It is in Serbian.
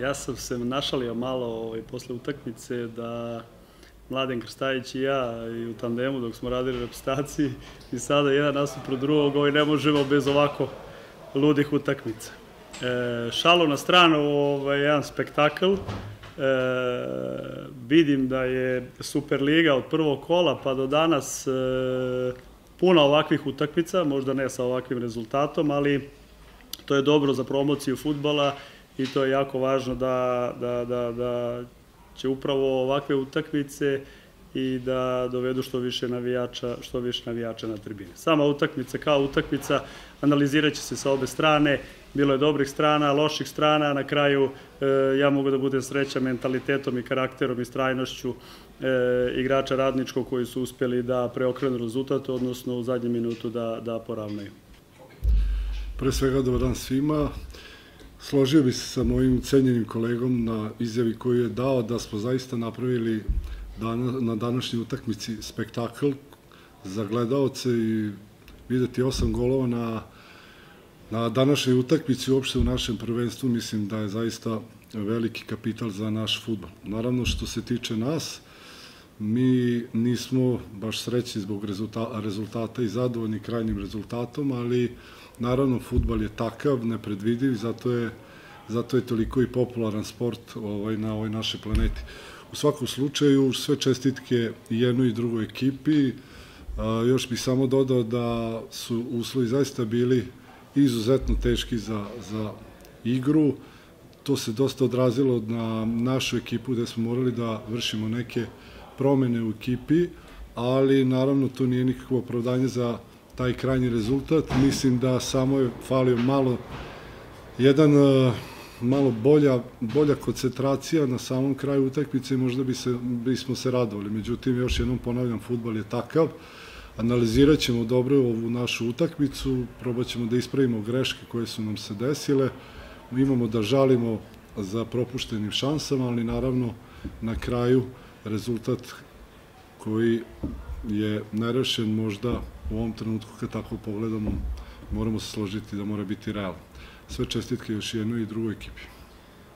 Ja sam se našalio malo ovaj, posle utakmice da Mladen Krstajić i ja i u tandemu dok smo radili reprezentaciji i sada jedan nasuprot drugog ovaj, ne možemo bez ovako ludih utakmica. E, na stranu, ovaj, jedan spektakl. E, vidim da je Superliga od prvog kola pa do danas e, puna ovakvih utakmica, možda ne sa ovakvim rezultatom, ali to je dobro za promociju futbala i to je jako važno da, da, da, da će upravo ovakve utakmice i da dovedu što više navijača, što više navijača na tribine. Sama utakmica kao utakmica analizirat će se sa obe strane, bilo je dobrih strana, loših strana, na kraju e, ja mogu da budem sreća mentalitetom i karakterom i strajnošću e, igrača radničkog koji su uspeli da preokrenu rezultat, odnosno u zadnjem minutu da, da poravnaju. Pre svega dobar dan svima. Složio bi se sa mojim cenjenim kolegom na izjavi koju je dao da smo zaista napravili na današnjoj utakmici spektakl za gledalce i videti osam golova na, na današnjoj utakmici uopšte u našem prvenstvu mislim da je zaista veliki kapital za naš futbol. Naravno što se tiče nas, mi nismo baš srećni zbog rezultata, rezultata i zadovoljni krajnjim rezultatom, ali naravno futbal je takav, nepredvidiv, zato je zato je toliko i popularan sport ovaj, na ovoj našoj planeti. U svakom slučaju, sve čestitke jednoj i drugoj ekipi. A, još bih samo dodao da su uslovi zaista bili izuzetno teški za, za igru. To se dosta odrazilo na našu ekipu gde smo morali da vršimo neke promene u ekipi, ali naravno to nije nikakvo opravdanje za taj krajnji rezultat. Mislim da samo je falio malo jedan malo bolja, bolja koncentracija na samom kraju utakmice i možda bi se, bismo se radovali. Međutim, još jednom ponavljam, futbal je takav, analizirat ćemo dobro ovu našu utakmicu, probat ćemo da ispravimo greške koje su nam se desile, imamo da žalimo za propuštenim šansama, ali naravno na kraju rezultat koji je nerešen možda u ovom trenutku kad tako pogledamo moramo se složiti da mora biti realan sve čestitke još jednoj i drugoj ekipi.